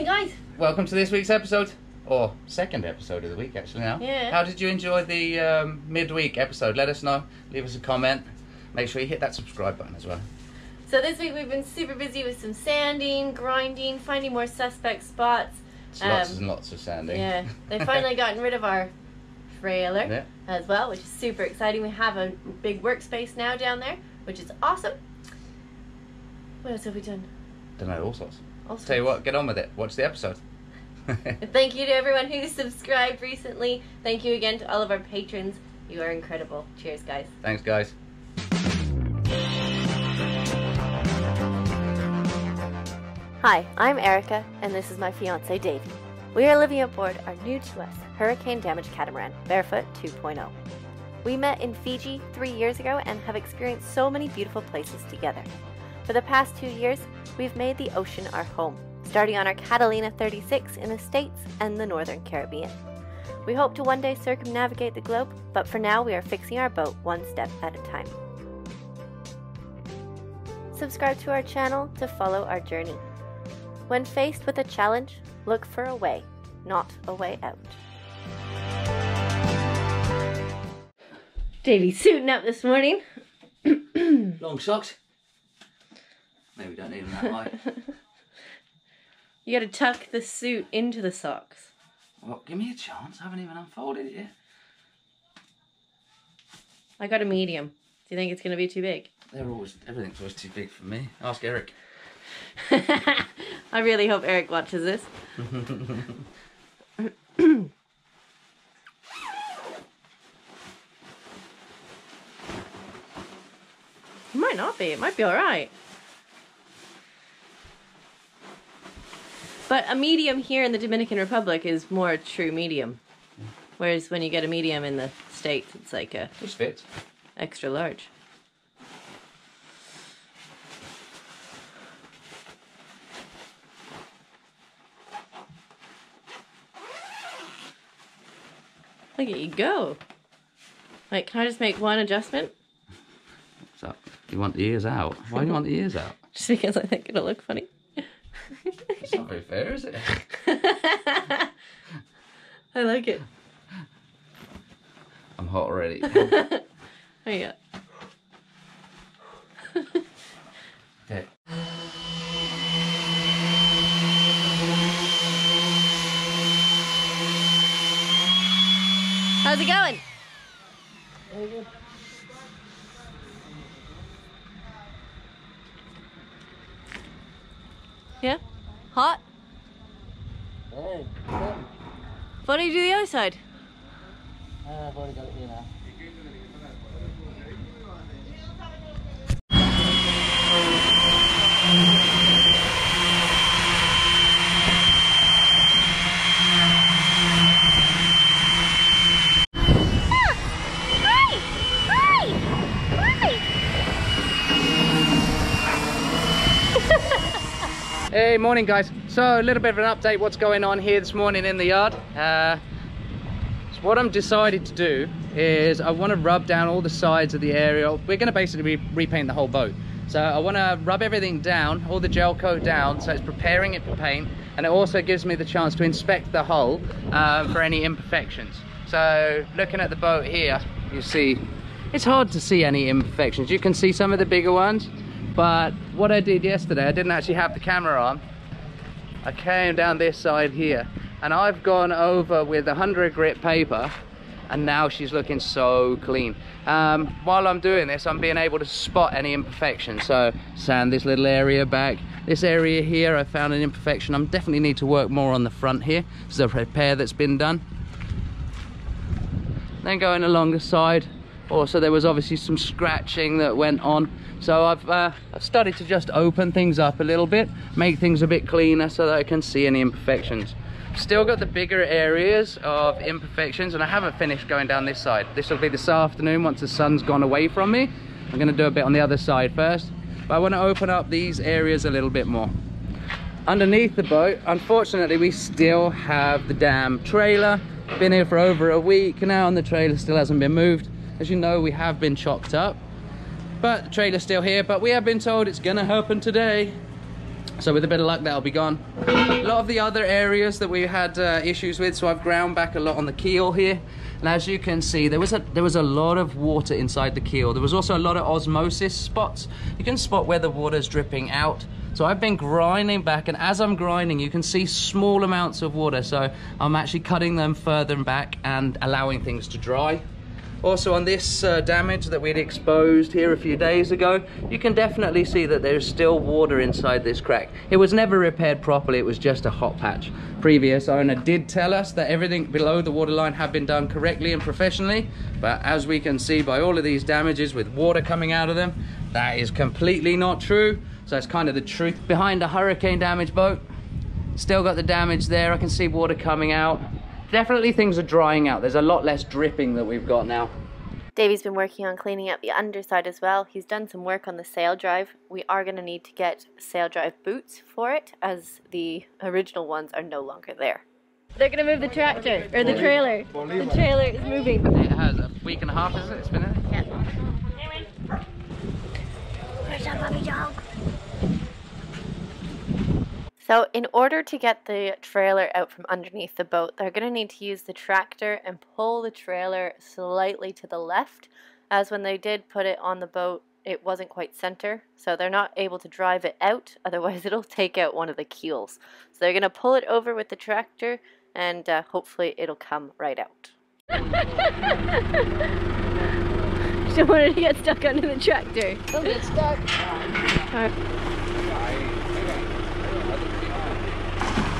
Morning, guys. Welcome to this week's episode, or second episode of the week, actually. Now, Yeah. How did you enjoy the um, midweek episode? Let us know. Leave us a comment. Make sure you hit that subscribe button as well. So this week we've been super busy with some sanding, grinding, finding more suspect spots. It's lots Um, and lots of sanding. Yeah, they've finally gotten rid of our trailer Yeah. as well, which is super exciting. We have a big workspace now down there, which is awesome. What else have we done? Don't know all sorts. Also, Tell you what, get on with it. Watch the episode. Thank you to everyone who's subscribed recently. Thank you again to all of our patrons. You are incredible. Cheers, guys. Thanks, guys. Hi, I'm Erica, and this is my fiance Davy. We are living aboard our new to us hurricane damaged catamaran, Barefoot 2.0. We met in Fiji three years ago and have experienced so many beautiful places together. For the past two years, we've made the ocean our home, starting on our Catalina 36 in the States and the Northern Caribbean. We hope to one day circumnavigate the globe, but for now we are fixing our boat one step at a time. Subscribe to our channel to follow our journey. When faced with a challenge, look for a way, not a way out. Davy suiting up this morning. Long socks. Maybe we don't need them that high. You gotta tuck the suit into the socks. well, give me a chance. I haven't even unfolded it yet. I got a medium. Do you think it's gonna be too big? They're always everything's always too big for me. Ask Eric. I really hope Eric watches this. It might not be. It might be alright. But a medium here in the Dominican Republic is more a true medium. Whereas when you get a medium in the States, it's like a This fits. extra large. Look at you go. Wait, can I just make one adjustment? So you want the ears out? Why do you want the ears out? Just because I think it'll look funny. It's not very fair, is it? I like it. I'm hot already. oh yeah. Okay. How's it going? Yeah? Hot? Hey, Why don't you do the other side? Uh, I've already got it here now. Hey, morning guys. So a little bit of an update what's going on here this morning in the yard. Uh, so what I'm decided to do is I want to rub down all the sides of the area. We're going to basically re repaint the whole boat. So I want to rub everything down, all the gel coat down, so it's preparing it for paint. And it also gives me the chance to inspect the hull uh, for any imperfections. So looking at the boat here, you see, it's hard to see any imperfections. You can see some of the bigger ones, but what I did yesterday, I didn't actually have the camera on. I came down this side here and I've gone over with 100 grit paper and now she's looking so clean. Um, while I'm doing this, I'm being able to spot any imperfections. So sand this little area back. This area here, I found an imperfection. I definitely need to work more on the front here. This is a repair that's been done. Then going along the side, also there was obviously some scratching that went on. So I've, uh, I've started to just open things up a little bit, make things a bit cleaner so that I can see any imperfections. Still got the bigger areas of imperfections and I haven't finished going down this side. This will be this afternoon once the sun's gone away from me. I'm gonna do a bit on the other side first. But I wanna open up these areas a little bit more. Underneath the boat, unfortunately, we still have the damn trailer. Been here for over a week now and the trailer still hasn't been moved. As you know, we have been chopped up. But the trailer's still here, but we have been told it's gonna happen today. So with a bit of luck, that'll be gone. A lot of the other areas that we had uh, issues with, so I've ground back a lot on the keel here. And as you can see, there was a there was a lot of water inside the keel. There was also a lot of osmosis spots. You can spot where the water's dripping out. So I've been grinding back, and as I'm grinding, you can see small amounts of water. So I'm actually cutting them further back and allowing things to dry. Also on this uh, damage that we'd exposed here a few days ago, you can definitely see that there's still water inside this crack. It was never repaired properly, it was just a hot patch. Previous owner did tell us that everything below the waterline had been done correctly and professionally, but as we can see by all of these damages with water coming out of them, that is completely not true. So that's kind of the truth behind a hurricane damage boat. Still got the damage there, I can see water coming out definitely things are drying out. There's a lot less dripping that we've got now. Davy's been working on cleaning up the underside as well. He's done some work on the sail drive. We are going to need to get sail drive boots for it as the original ones are no longer there. They're going to move the tractor, or the trailer. The trailer is moving. It has a week and a half, is it? It's been in it? Yeah. Where's that puppy dog? So in order to get the trailer out from underneath the boat, they're going to need to use the tractor and pull the trailer slightly to the left, as when they did put it on the boat, it wasn't quite center, so they're not able to drive it out, otherwise it'll take out one of the keels. So they're going to pull it over with the tractor, and uh, hopefully it'll come right out. Don't want it to get stuck under the tractor. Don't get stuck.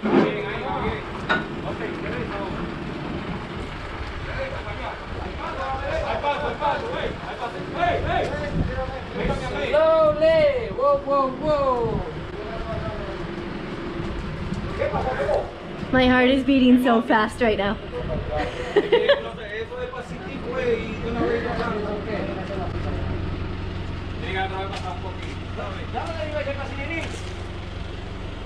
Slowly! Whoa, whoa, whoa! My heart is beating so fast right now.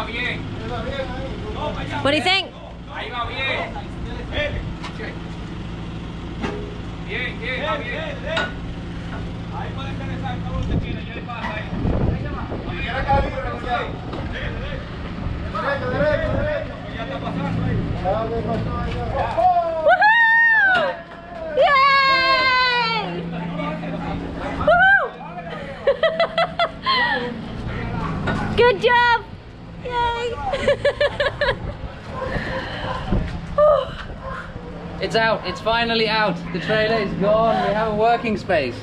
allá. do you think? Good job! Yay! It's out. It's finally out. The trailer is gone. We have a working space.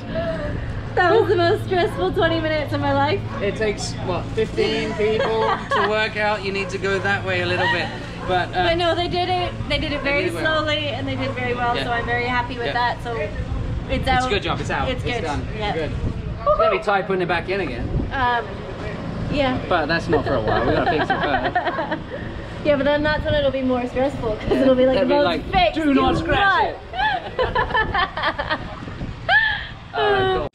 that was the most stressful 20 minutes of my life. It takes what 15 people to work out. You need to go that way a little bit, but. Uh, But no, they did it. They did it very did it well. slowly, and they did very well. Yeah. So I'm very happy with Yeah. that. So it's out. It's a good job. It's out. It's good. done. Yeah. Good. It's gonna be tight putting it back in again, Um, yeah. but that's not for a while. We gotta fix it first. yeah, but then that's when it'll be more stressful because it'll be like, They'll be like, fixed, "Do not do scratch not." Alright, cool.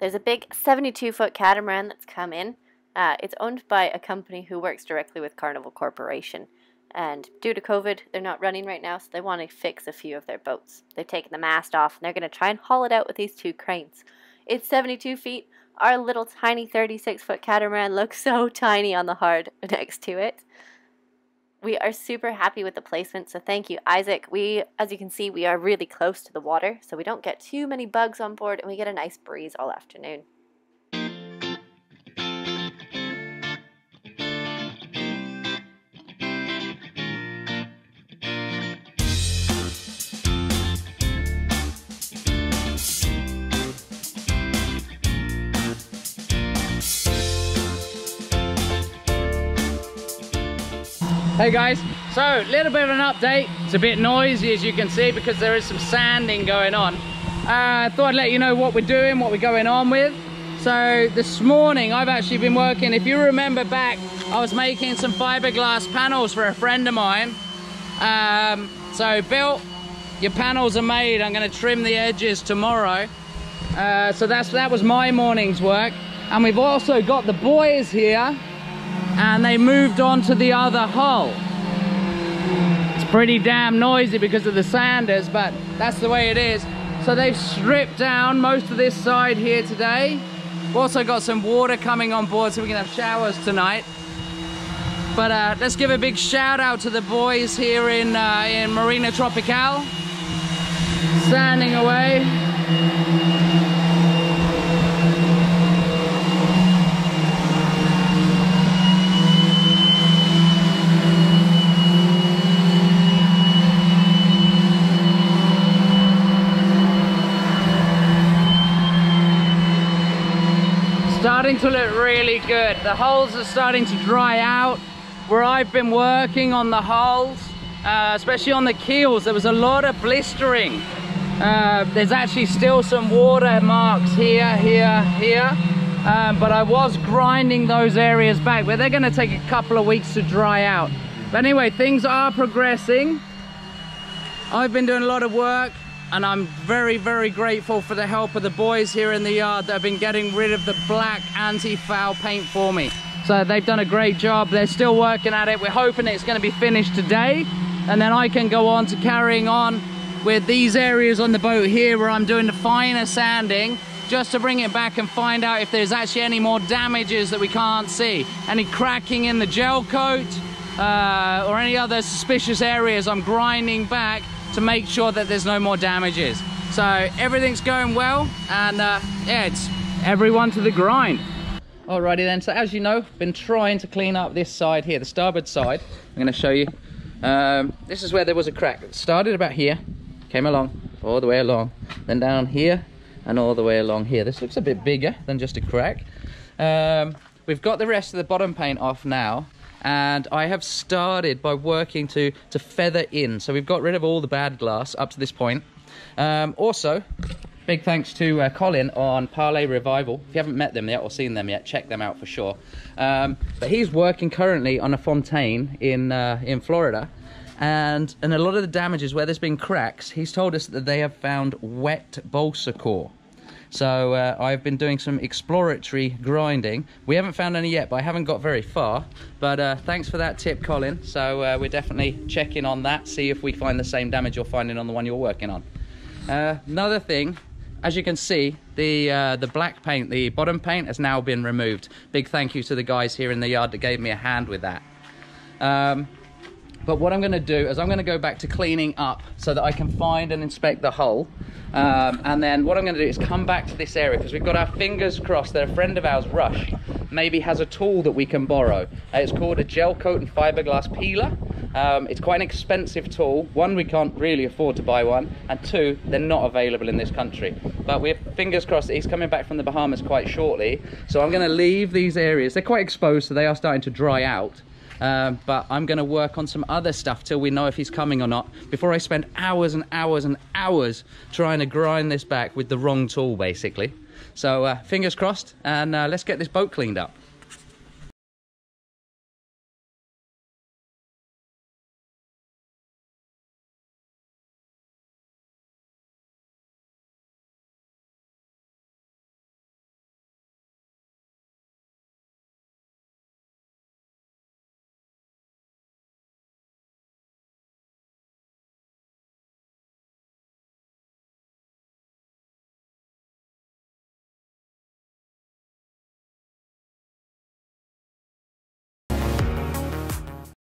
There's a big 72 foot catamaran that's come in. Uh, it's owned by a company who works directly with Carnival Corporation. And due to COVID, they're not running right now, so they want to fix a few of their boats. They've taken the mast off and they're going to try and haul it out with these two cranes. It's 72 feet. Our little tiny 36 foot catamaran looks so tiny on the hard next to it. We are super happy with the placement, so thank you, Isaac. We, as you can see, we are really close to the water, so we don't get too many bugs on board and we get a nice breeze all afternoon. Hey guys, so a little bit of an update. It's a bit noisy as you can see because there is some sanding going on. Uh, I thought I'd let you know what we're doing, what we're going on with. So this morning I've actually been working, if you remember back, I was making some fiberglass panels for a friend of mine. Um, so Bill, your panels are made. I'm gonna trim the edges tomorrow. Uh, so that's that was my morning's work. And we've also got the boys here and they moved on to the other hull. It's pretty damn noisy because of the sanders, but that's the way it is. So they've stripped down most of this side here today. Also got some water coming on board so we can have showers tonight. But uh, let's give a big shout out to the boys here in, uh, in Marina Tropical. Standing away. Starting to look really good. The holes are starting to dry out. Where I've been working on the hulls, uh, especially on the keels, there was a lot of blistering. Uh, there's actually still some water marks here, here, here. Um, but I was grinding those areas back, but they're gonna take a couple of weeks to dry out. But anyway, things are progressing. I've been doing a lot of work and I'm very, very grateful for the help of the boys here in the yard that have been getting rid of the black anti-foul paint for me. So they've done a great job. They're still working at it. We're hoping it's going to be finished today. And then I can go on to carrying on with these areas on the boat here where I'm doing the finer sanding just to bring it back and find out if there's actually any more damages that we can't see. Any cracking in the gel coat uh, or any other suspicious areas I'm grinding back to make sure that there's no more damages. So everything's going well and uh, yeah, it's everyone to the grind. Alrighty then, so as you know, I've been trying to clean up this side here, the starboard side. I'm gonna show you. Um, this is where there was a crack. It started about here, came along, all the way along, then down here, and all the way along here. This looks a bit bigger than just a crack. Um, we've got the rest of the bottom paint off now, and I have started by working to, to feather in. So we've got rid of all the bad glass up to this point. Um, also, big thanks to uh, Colin on Parlay Revival. If you haven't met them yet or seen them yet, check them out for sure. Um, but he's working currently on a Fountaine in, uh, in Florida. And, and a lot of the damages where there's been cracks, he's told us that they have found wet balsa core. So uh, I've been doing some exploratory grinding. We haven't found any yet, but I haven't got very far. But uh, thanks for that tip, Colin. So uh, we're definitely checking on that, see if we find the same damage you're finding on the one you're working on. Uh, another thing, as you can see, the uh, the black paint, the bottom paint has now been removed. Big thank you to the guys here in the yard that gave me a hand with that. Um, but what I'm going to do is I'm going to go back to cleaning up so that I can find and inspect the hull. Um, and then what I'm going to do is come back to this area because we've got our fingers crossed that a friend of ours, Rush, maybe has a tool that we can borrow. Uh, it's called a gel coat and fiberglass peeler. Um, it's quite an expensive tool. One, we can't really afford to buy one. And two, they're not available in this country. But we're fingers crossed that he's coming back from the Bahamas quite shortly. So I'm going to leave these areas. They're quite exposed, so they are starting to dry out. Um, but I'm going to work on some other stuff till we know if he's coming or not before I spend hours and hours and hours trying to grind this back with the wrong tool basically. So uh, fingers crossed and uh, let's get this boat cleaned up.